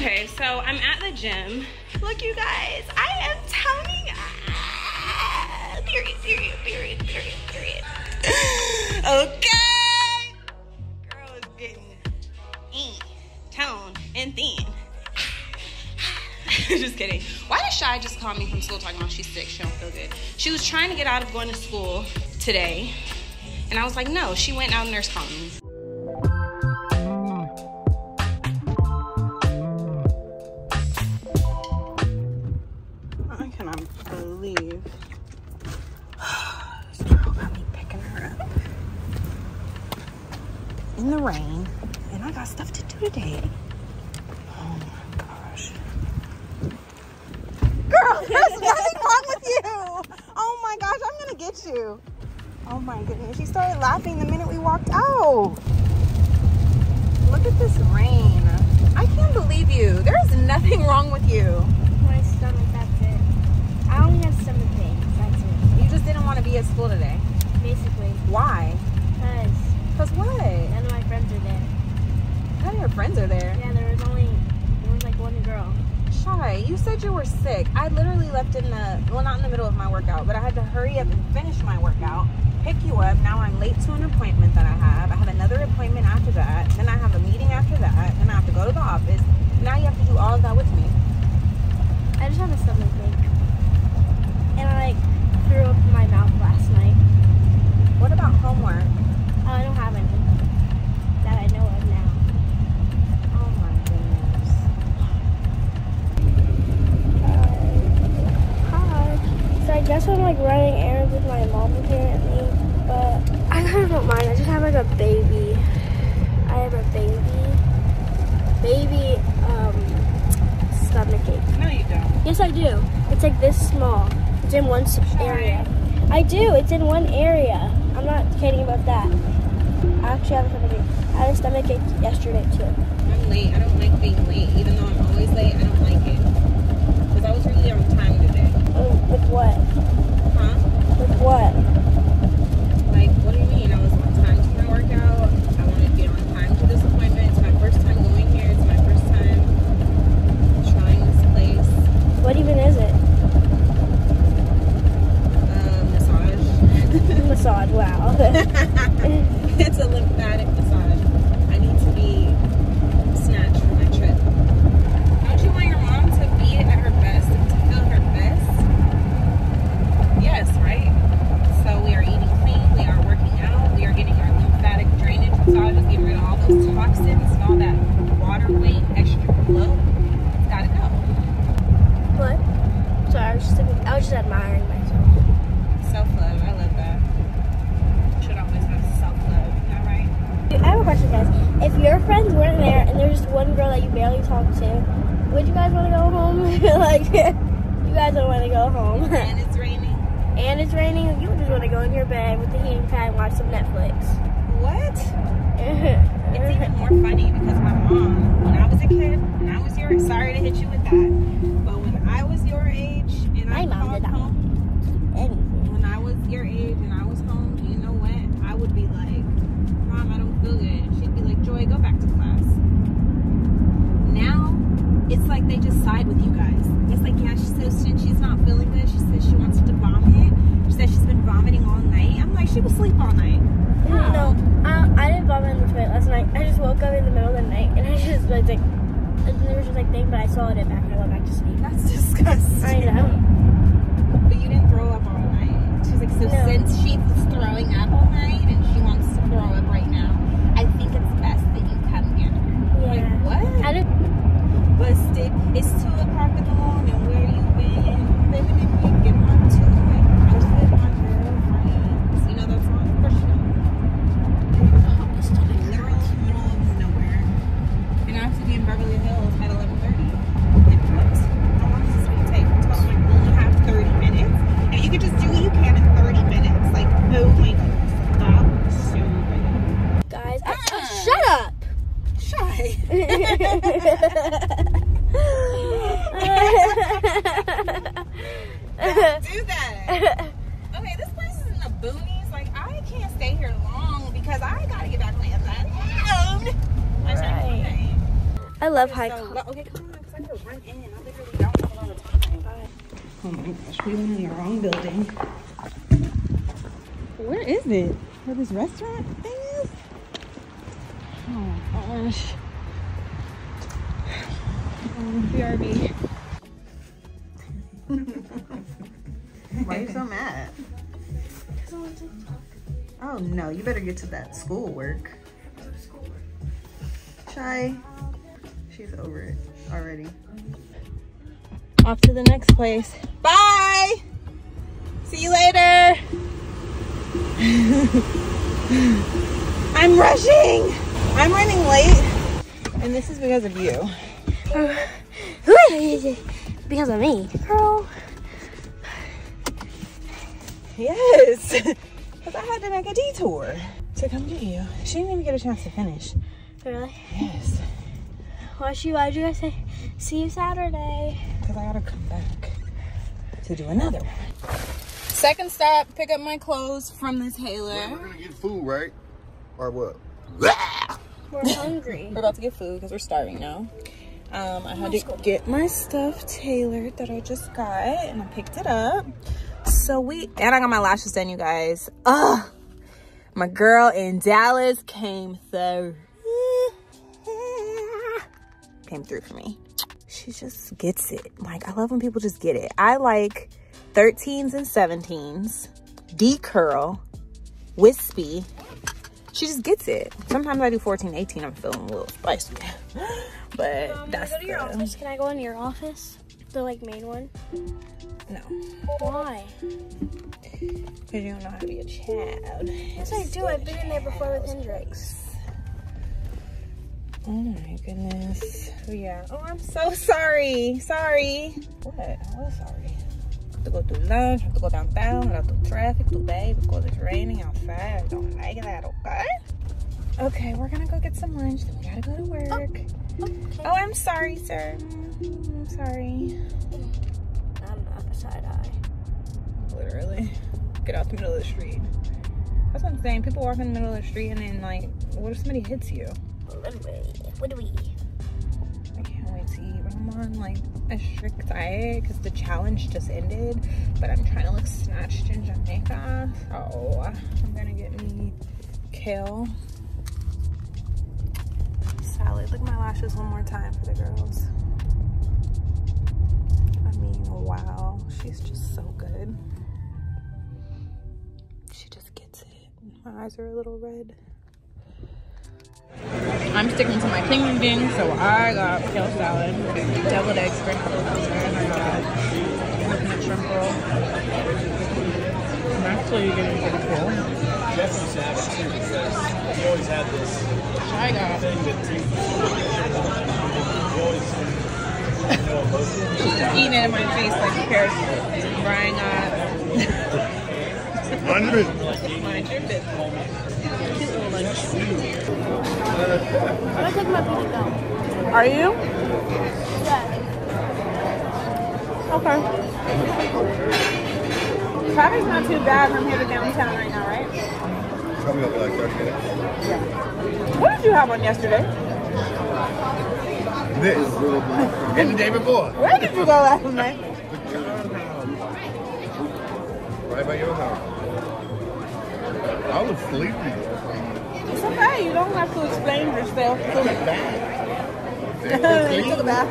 Okay, so I'm at the gym. Look, you guys, I am toning. Ah, period, period, period, period, period. okay. Girl is getting e, tone and thin. just kidding. Why did Shai just call me from school talking about she's sick, she don't feel good? She was trying to get out of going to school today. And I was like, no, she went out nurse called me. Oh my goodness, she started laughing the minute we walked out. Look at this rain. I can't believe you. There's nothing wrong with you. My stomach, that's it. I only have stomach pains, that's it. You just didn't want to be at school today. Basically. Why? Because Because what? none of my friends are there. None of your friends are there. Yeah, there was only, there was like one girl. Shai, you said you were sick. I literally left in the, well, not in the middle of my workout, but I had to hurry up and finish my workout, pick you up. Now I'm late to an appointment that I have. I have another appointment after that. Then I have a meeting after that. Then I have to go to the office. Now you have to do all of that with me. I just have a stomach ache. And I like threw up in my mouth last night. What about homework? Oh, I don't have any. That I know of now. Oh my goodness. Hi Hi. So I guess I'm like running errands with my mom apparently, but I kind of don't mind. I just have like a baby. I have a baby. Baby um stomach ache. No, you don't. Yes, I do. It's like this small. It's in one area. I do. It's in one area. I'm not kidding about that. I actually have a stomach ache. I had a stomach ache yesterday too. I'm late. I don't like being late. Even though I'm always late, I don't like it. Because I was really on time today. Oh, with what? Huh? With what? Like, what do you mean? I was on time to my workout. I want to be on time to this appointment. It's my first time going here. It's my first time trying this place. What even is it? Uh, massage. Massage. Wow. it's a lymphatic massage. I need to be snatched for my trip. Don't you want your mom to be at her best and to feel her best? Yes, right? So we are eating clean, we are working out, we are getting our lymphatic drainage massages, getting rid of all those toxins and all that water weight, extra flow. It's gotta go. what? Sorry, I was just I was just admiring myself. Self-love, I love that. Should always have self-love, isn't that right? I have a question, guys. If your friends weren't there and there's just one girl that you barely talk to, would you guys want to go home? like, you guys don't want to go home. And it's raining. and it's raining, you just want to go in your bed with the heating pad and watch some Netflix. What? It's even more funny because my mom, when I was a kid, when I was your sorry to hit you with that, but when I was your age and I mom called did that. home, Anything. when I was your age and I was home, you know what? I would be like, Mom, I don't feel good. She'd be like, Joie, go back to class. Now, it's like they just side with you guys. It's like, yeah, she says since she's not feeling good, she says she wants to vomit. She says she's been vomiting all night. I'm like, she was asleep all night. How? No, I, I didn't vomit in the toilet last night. I just woke up in the middle of the night and I just was like, and there was just like thing, but I swallowed it back and I went back to sleep. That's disgusting. I know. But you didn't throw up all night. She's like, so No. since she's throwing up all night and she wants to throw up right now, I think it's best that you come get her. Yeah. Like, what? I didn't. It's 2 o'clock in the morning. Where you been? Living Shai. Don't do that. Okay, this place is in the boonies. Like, I can't stay here long because I gotta get back to Atlanta. My Right. I love high So, college. okay, come on. to run in. I literally don't have a lot of time. Oh my gosh, we went in the wrong building. Where is it? Where this restaurant thing is? Oh my gosh. BRB. Why are you so mad? Oh no, you better get to that schoolwork. Shai, She's over it already. Off to the next place. Bye! See you later! I'm rushing! I'm running late, and this is because of you. because of me, girl. Yes! Because I had to make a detour to come get you. She didn't even get a chance to finish. Really? Yes. Why she? Why'd you guys say? See you Saturday. Because I gotta come back to do another one. Second stop, pick up my clothes from this tailor. We're gonna get food, right? Or what? We're hungry. We're about to get food because we're starving now. Um, I had to get my stuff tailored that I just got and I picked it up. So we, and I got my lashes done, you guys. Ugh, my girl in Dallas came through. Came through for me. She just gets it. Like, I love when people just get it. I like 13s and 17s, D-curl, wispy. She just gets it. Sometimes I do 14, 18. I'm feeling a little spicy. But Um, that's can I go to your the- office? Can I go in your office? The like main one. no. Why? Because you don't know how to be a child. Yes, I do. I've been in there before with Hendrix. Oh my goodness. Oh, yeah. Oh, I'm so sorry. Sorry. What? I was sorry. Have to go through lunch, have to go downtown, have to traffic today because it's raining outside. I don't like that, okay? Okay, we're gonna go get some lunch, then we gotta go to work. Okay. Oh, I'm sorry, sir. I'm sorry. I'm not a side eye. Literally. Get out the middle of the street. That's what I'm saying. People walk in the middle of the street and then, like, what if somebody hits you? What do we? What do we? I can't wait to eat. I'm on like a strict diet because the challenge just ended. But I'm trying to look snatched in Jamaica. So I'm gonna get me kale salad. Look at my lashes one more time for the girls. I mean, wow, she's just so good. She just gets it. My eyes are a little red. I'm sticking to my clean routine, so I got kale salad, deviled eggs, green apple pizza, and I got coconut shrimp roll. I'm actually getting pretty full. Jeffrey Savage too, because he always had this I got eating it in my face like a parasite. Brian got Hundred. my business. I'm gonna take my pizza down. Are you? Yeah. Okay. Traffic's not too bad from here to downtown right now, up in like 30 minutes. What did you have on yesterday? This. And the day before. Where did you go last night? Right by your house. I was sleepy. It's okay. You don't have to explain yourself. A bath. You took a bath?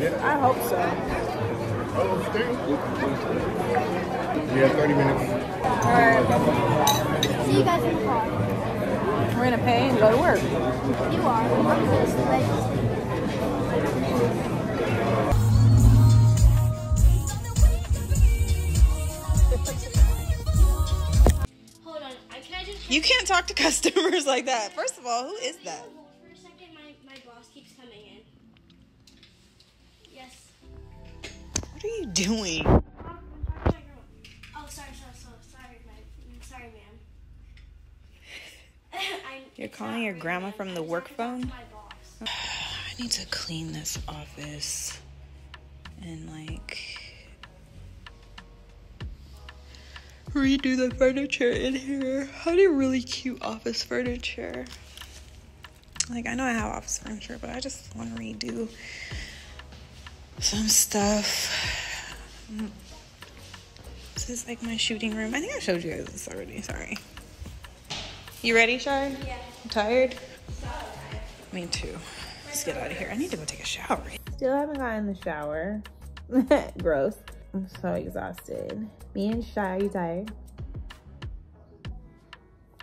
Yeah, I hope so. I was still. Yeah, 30 minutes. All right. See you guys in the car. We're gonna pay and go to work. You are. I'm just like. Hold on. I can I just You can't talk to customers like that. First of all, who is that? for a second? My my boss keeps coming in. Yes. What are you doing? Um, I'm talking to my grandma. Oh, sorry, sorry, sorry, sorry, my, sorry, ma'am. I'm, You're calling your grandma from the work phone? I need to clean this office and like redo the furniture in here. I need really cute office furniture. Like I know I have office furniture, but I just want to redo some stuff. This is like my shooting room. I think I showed you guys this already. Sorry. You ready, Shai? Yeah. Tired? Me too. Let's get out of here. I need to go take a shower. Still haven't gotten the shower. Gross. I'm so exhausted. Me and Shai, are you tired?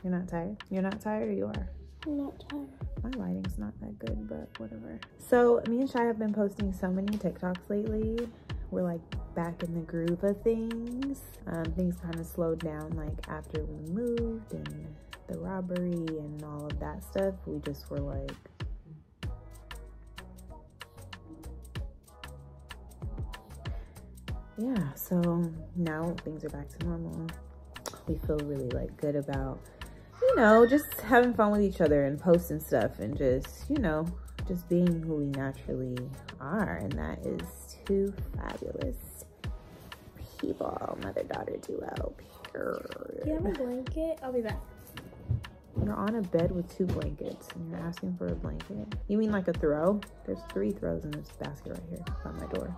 You're not tired? You're not tired or you are? I'm not tired. My lighting's not that good, but whatever. So me and Shai have been posting so many TikToks lately. We're like back in the groove of things. Um, things kind of slowed down like after we moved and the robbery and all of that stuff. We just were like, yeah. So now things are back to normal. We feel really like good about you know, just having fun with each other and posting stuff and just, you know, just being who we naturally are. And that is two fabulous people, mother daughter duo. Do you have a blanket? I'll be back. You're on a bed with two blankets and you're asking for a blanket. You mean like a throw? There's three throws in this basket right here by my door.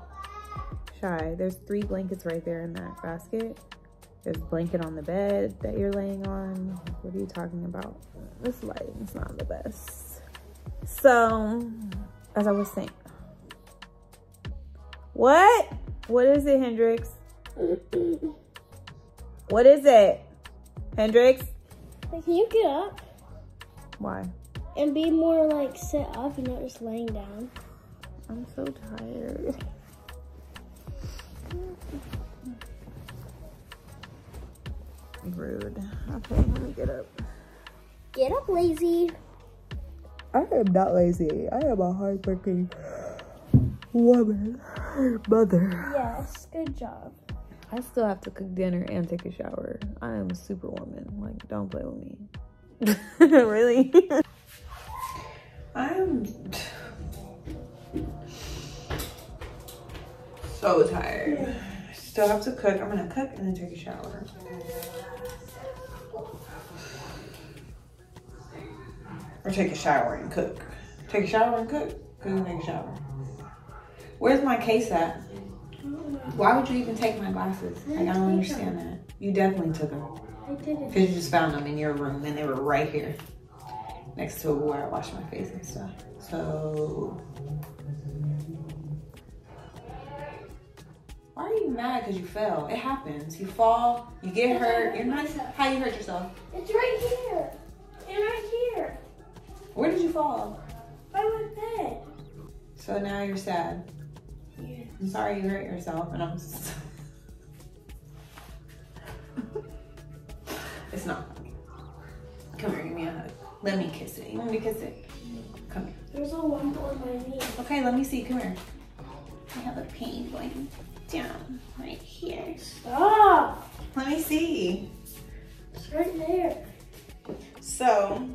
Shai, there's three blankets right there in that basket. There's a blanket on the bed that you're laying on. What are you talking about? This lighting's not the best. So, as I was saying, what? What is it, Hendrix? What is it, Hendrix? Can you get up Why? and be more like sit up and not just laying down? I'm so tired. Rude. Okay, let me get up. Get up, lazy. I am not lazy. I am a hardworking woman, mother. Yes, good job. I still have to cook dinner and take a shower. I am a superwoman. Like, don't play with me. really? I'm so tired. I still have to cook. I'm gonna cook and then take a shower. Or take a shower and cook. Take a shower and cook. Cook and take a shower. Where's my case at? Why would you even take my glasses? Like, I don't understand that. You definitely took them. I did it. Because you just found them in your room and they were right here. Next to where I wash my face and stuff. So. Why are you mad because you fell? It happens. You fall, you get hurt. You're not. How you hurt yourself? It's right here. And right here. Where did you fall? By my bed. So now you're sad. Yeah. I'm sorry you hurt yourself, and I'm. s- it's not funny. Come here, give me a hug. Let me kiss it. You want me to kiss it? Come here. There's a lump on my knee. Okay, let me see. Come here. I have a pain going down right here. Stop. Let me see. It's right there. So,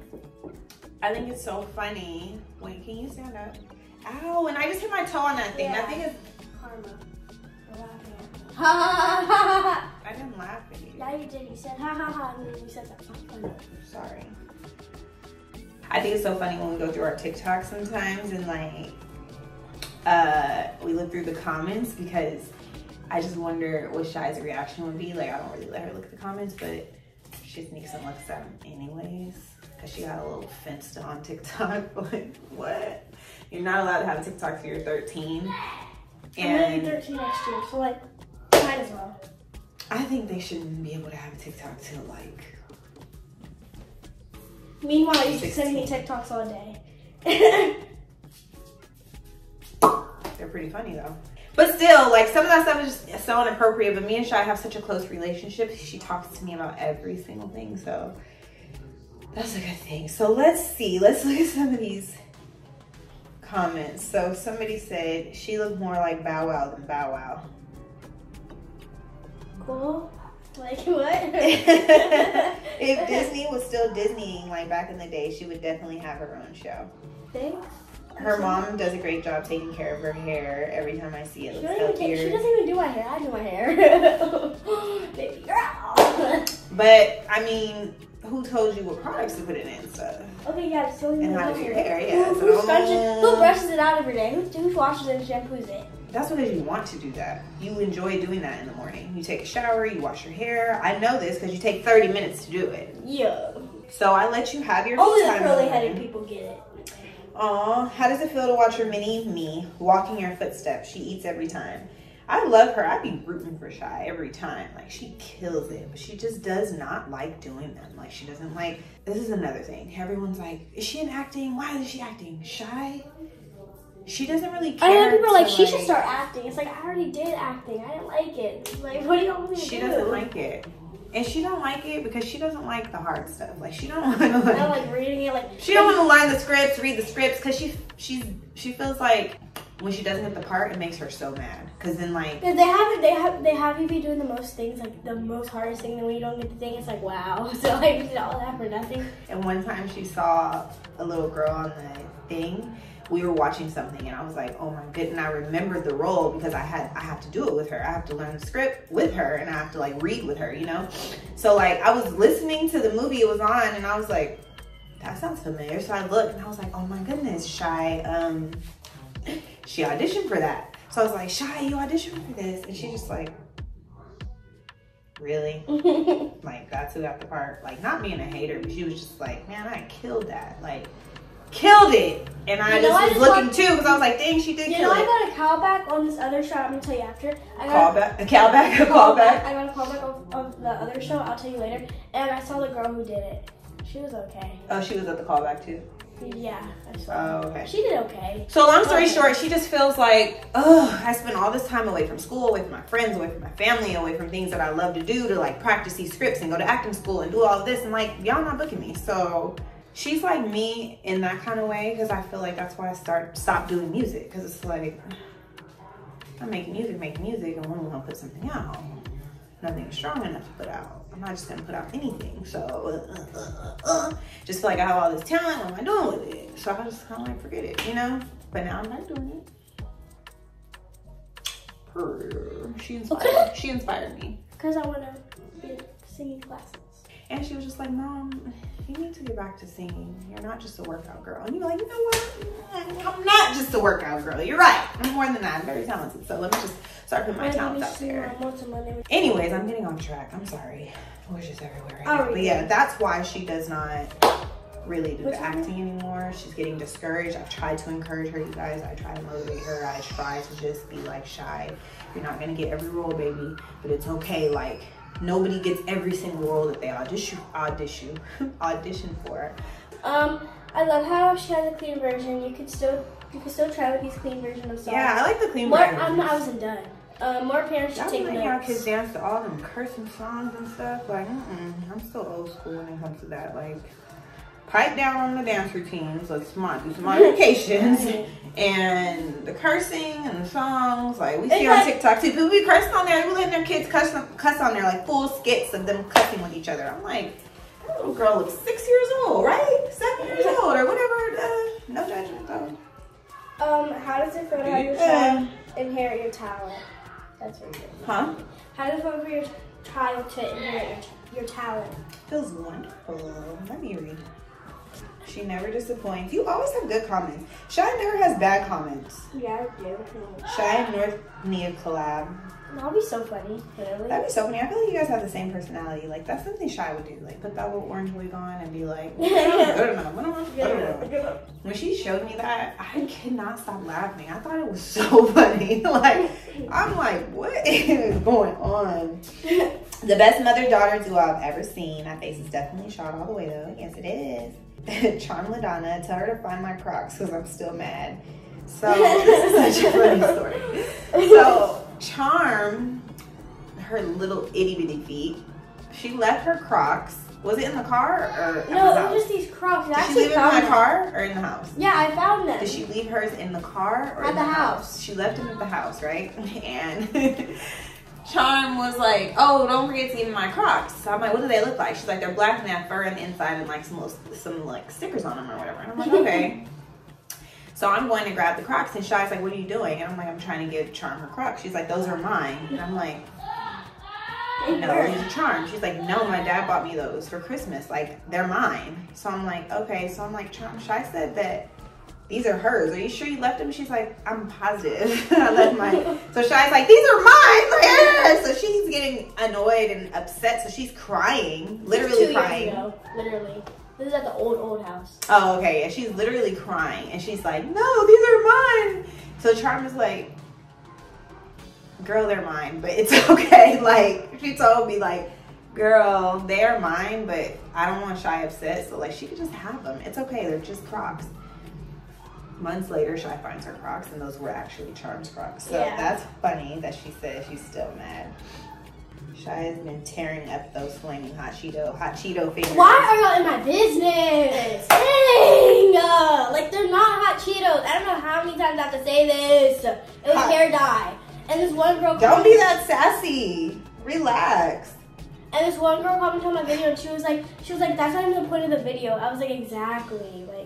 I think it's so funny. Wait, can you stand up? Ow, and I just hit my toe on that thing. That thing is. Karma. You're laughing at me. Ha ha ha. I didn't laugh at you. Yeah, you did. You said ha ha ha, and then you said that's not funny. Sorry. I think it's so funny when we go through our TikTok sometimes and like uh we look through the comments because I just wonder what Shai's reaction would be. Like I don't really let her look at the comments, but she sneaks and looks at them anyways. Cause she got a little fenced on TikTok. like what? You're not allowed to have a TikTok till you're 13. I'm gonna be 13 next year, so like, might as well. I think they shouldn't be able to have a TikTok till like Meanwhile, you just send me TikToks all day. They're pretty funny though. But still, like some of that stuff is just so inappropriate. But me and Shai have such a close relationship. She talks to me about every single thing. So that's a good thing. So let's see. Let's look at some of these comments. So somebody said she looked more like Bow Wow than Bow Wow. cool. Like what? if Disney was still Disneying like back in the day, she would definitely have her own show. Thanks. Her mom does a great job taking care of her hair. Every time I see it, She looks doesn't, even take, she doesn't even do my hair. I do my hair. Baby girl. But I mean, who told you what products to put it in and stuff? okay, yeah, so And how to do your hair, yeah. Who, So who, who um, brushes it out every day? Who, who washes it and shampoos it? That's because you want to do that. You enjoy doing that in the morning. You take a shower, you wash your hair. I know this because you take 30 minutes to do it. Yeah. So I let you have your Only the time in the curly headed people get it. Aw, how does it feel to watch your mini me walking your footsteps? She eats every time. I love her. I'd be rooting for Shai every time. Like she kills it, but she just does not like doing them. Like she doesn't like. This is another thing. Everyone's like, "Is she in acting? Why is she acting?" Shai. She doesn't really care. I know people are like, she should start acting. It's like, I already did acting. I didn't like it. Like, what do you want me to She do? doesn't like it, and she don't like it because she doesn't like the hard stuff. Like she don't want to like. like reading it. Like, She don't want to learn the scripts, read the scripts, because she she's she feels like when she doesn't get the part, it makes her so mad. Because then like they have it. They have. They have you be doing the most things, like the most hardest thing. And when you don't get the thing, it's like wow. So like, you did all that for nothing. And one time she saw a little girl on the thing. We were watching something and I was like, oh my goodness. And I remembered the role because I had I have to do it with her. I have to learn the script with her and I have to like read with her, you know? So like I was listening to the movie it was on and I was like, that sounds familiar. So I looked and I was like, oh my goodness, Shai, um, she auditioned for that. So I was like, Shai, you auditioned for this. And she just like, really? Like that's who got the part. Like not being a hater, but she was just like, man, I killed that. Like killed it. And I You know, just I was just looking want- too because I was like, dang, she did kill. You know, I got a callback on this other show. I'm gonna tell you after. I got Callback, a callback, a callback. I got a callback of, of the other show. I'll tell you later. And I saw the girl who did it. She was okay. Oh, she was at the callback too. Yeah, I saw. Oh, okay. She did okay. So long story Okay. short, she just feels like, oh, I spent all this time away from school, away from my friends, away from my family, away from things that I love to do to like practice these scripts and go to acting school and do all this. And like, y'all not booking me. So she's like me in that kind of way because I feel like that's why I start stop doing music because it's like I'm making music, making music, and when we gonna put something out, nothing strong enough to put out. I'm not just gonna put out anything. So uh, uh, uh, uh, just feel like I have all this talent. What am I doing with it? So I just kind of like forget it, you know. But now I'm not doing it. Her- She inspired. She inspired me. Because I want to be singing classes. And she was just like, Mom, you need to get back to singing. You're not just a workout girl. And you're like, you know what? I'm not just a workout girl. You're right. I'm more than that. I'm very talented. So let me just start putting my talents out there. sing once a Monday. Anyways, I'm getting off track. I'm sorry. Just everywhere right Oh. But yeah, that's why she does not really do What's the acting anymore. She's getting discouraged. I've tried to encourage her, you guys. I try to motivate her. I try to just be like Shai. You're not gonna get every role, baby, but it's okay. Like nobody gets every single role that they audition audition audition for. Um, I love how she has a clean version. You could still you could still try with these clean version of songs. Yeah, I like the clean version. versions. I'm not, I wasn't done. Uh, more parents should Y'all take letting y'all kids dance to all them cursing songs and stuff. Like, mm-mm, I'm still old school when it comes to that. Like, pipe down on the dance routines. Let's mod- do some modifications. and the cursing and the songs. Like, we see on TikTok too. People be cursing on there. We letting their kids cuss, cuss on there, like full skits of them cussing with each other. I'm like, that little girl looks six years old, right? Seven years old, or whatever. Uh, no judgment, though. Um, how does it feel to have your child inherit your talent? That's what is. Huh? How does it feel for your child to inherit your, your talent? Feels wonderful. Let me read. She never disappoints. You always have good comments. Shai never has bad comments. Yeah, I do. Shai North need a collab. That'll be so funny, literally. That'd be so funny. I feel like you guys have the same personality. Like that's something Shai would do. Like put that little orange wig on and be like, "What am I good enough? What am good enough?" When she showed me that, I could not stop laughing. I thought it was so funny. like I'm like, what is going on? The best mother-daughter duo I've ever seen. That face is definitely shot all the way though. Yes, it is. Charm La'Donna, tell her to find my Crocs because I'm still mad. So this is such a funny story. So Charm, her little itty bitty feet, she left her Crocs. Was it in the car or No, it was just these crocs. I Did she leave it in my car or in the house? Yeah, I found them. Did she leave hers in the car or At the house. She left them at the house, right? And Charm was like, "Oh, don't forget to eat my Crocs." So I'm like, "What do they look like?" She's like, "They're black and they have fur on the inside and like some little, some like stickers on them or whatever." And I'm like, "Okay." So I'm going to grab the Crocs, and Shai's like, "What are you doing?" And I'm like, "I'm trying to give Charm her Crocs." She's like, "Those are mine." And I'm like, "No, these are Charm." She's like, "No, my dad bought me those for Christmas. Like they're mine." So I'm like, "Okay." So I'm like, "Charm." Shai said that these are hers. Are you sure you left them? She's like, I'm positive. I left mine. So Shai's like, these are mine. Like, "Ah." so she's getting annoyed and upset. So she's crying, literally Two crying. Years ago, literally. This is at the old old house. Oh, okay. Yeah, she's literally crying, and she's like, "No, these are mine." So Charm is like, "Girl, they're mine, but it's okay." Like she told me, like, "Girl, they are mine, but I don't want Shai upset, so like she could just have them. It's okay. They're just Crocs." Months later, Shai finds her Crocs, and those were actually Charm's Crocs. So Yeah. that's funny that she said she's still mad. Shai has been tearing up those flaming hot Cheeto, hot Cheeto fingers. Why are y'all in my business? Dang! Uh, like they're not hot Cheetos. I don't know how many times I have to say this. It was Hot- hair dye, and this one girl. Don't be that sassy. Relax. And this one girl commented on my video, and she was like, she was like, that's not even the point of the video. I was like, exactly. Like,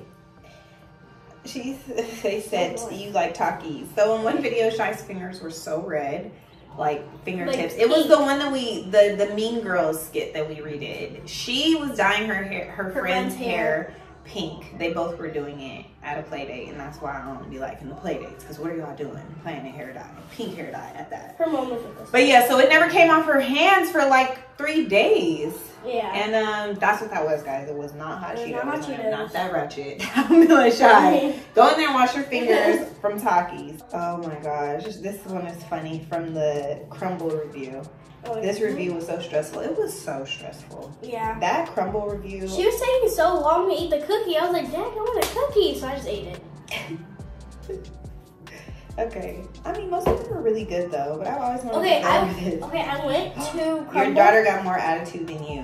She they said you like Takis. So in one video, Shai's fingers were so red, like fingertips. Like it was the one that we the the Mean Girls skit that we redid. She was dyeing her hair, her, friend's friend's hair. Pink. They both were doing it at a play date, and that's why I don't be liking the play dates. Because what are y'all doing? Playing a hair dye, pink hair dye at that. her mom was. But yeah, so it never came off her hands for like three days. yeah. And um, that's what that was, guys. It was not hot Cheetos. not hot Cheetos. Not that ratchet. I'm feeling shy. Go in there and wash your fingers from Takis. Oh my gosh, this one is funny from the crumble review. Oh, This yeah. review was so stressful. It was so stressful. Yeah. That crumble review. She was taking so long to eat the cookie. I was like, Dad, I want a cookie. So I just ate it. Okay. I mean, most of them are really good though, but I've always wanted Okay, to I this. okay. I went to Your daughter got more attitude than you.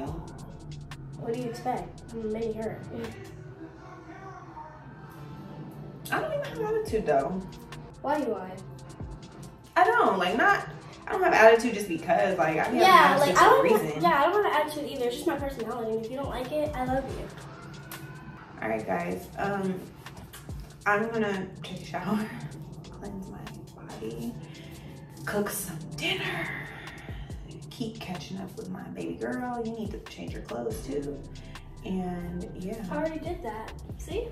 What do you expect? I'm mini her. I don't even have attitude though. Why you lying? I don't like not. I don't have attitude just because like I have Yeah, an like I don't. reason. Have, yeah, I don't have an attitude either. It's just my personality. And if you don't like it, I love you. All right, guys. Um, I'm gonna take a shower, cleanse my body, cook some dinner, keep catching up with my baby girl. You need to change your clothes too, and yeah. I already did that. See?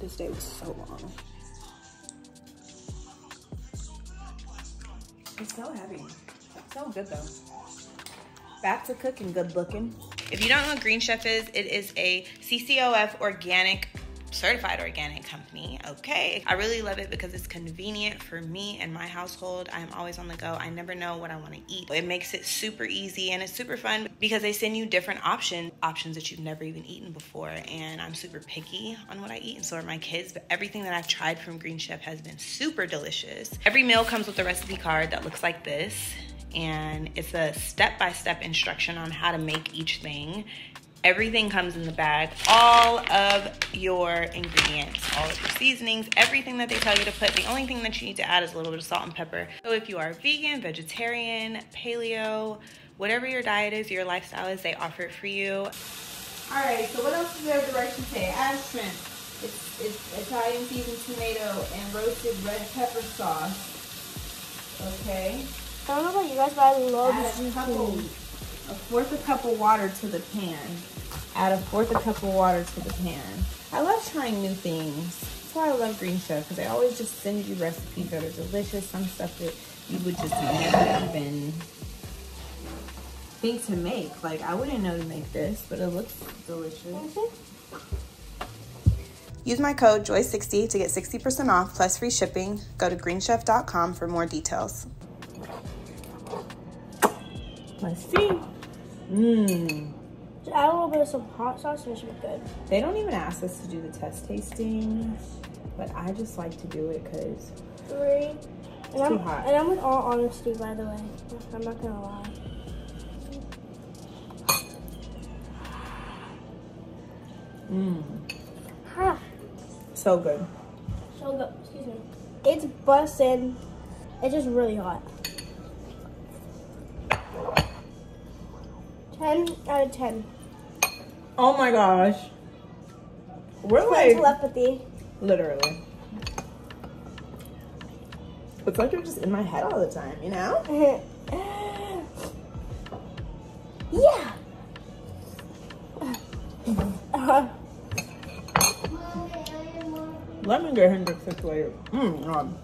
This day was so long. It's so heavy. So good though. Back to cooking, good looking. If you don't know what Green Chef is, it is a CCOF organic, certified organic company. Okay. I really love it because it's convenient for me and my household. I'm always on the go. I never know what I want to eat. It makes it super easy and it's super fun because they send you different options, options that you've never even eaten before. And I'm super picky on what I eat, and so are my kids. But everything that I've tried from Green Chef has been super delicious. Every meal comes with a recipe card that looks like this and it's a step-by-step instruction on how to make each thing everything comes in the bag. All of your ingredients all of your seasonings everything that they tell you to put. The only thing that you need to add is a little bit of salt and pepper. So if you are vegan vegetarian paleo whatever your diet is your lifestyle is they offer it for you. All right so what else does their directions say? Add shrimp. It's, it's italian seasoned tomato and roasted red pepper sauce. Okay. I don't know about you guys, but I love Add a couple, a fourth a cup of water to the pan. Add a fourth a cup of water to the pan. I love trying new things. That's why I love Green Chef because they always just send you recipes that are delicious. Some stuff that you would just never even think to make. Like I wouldn't know to make this, but it looks delicious. Use my code JOIE60 to get 60% off plus free shipping. Go to greenchef.com for more details. Let's see. Mmm. Add a little bit of some hot sauce and it should be good. They don't even ask us to do the test tasting, but I just like to do it because Three. And I'm, and I'm with all honesty, by the way. I'm not gonna lie. mmm, Ha! so good. So good. Excuse me. It's bussin'. It's just really hot. 10 out of 10. Oh my gosh. We're Like like telepathy. literally. It's like you're just in my head all the time, you know? yeah. Uh, Let me get Hendrix situated. Mm, God.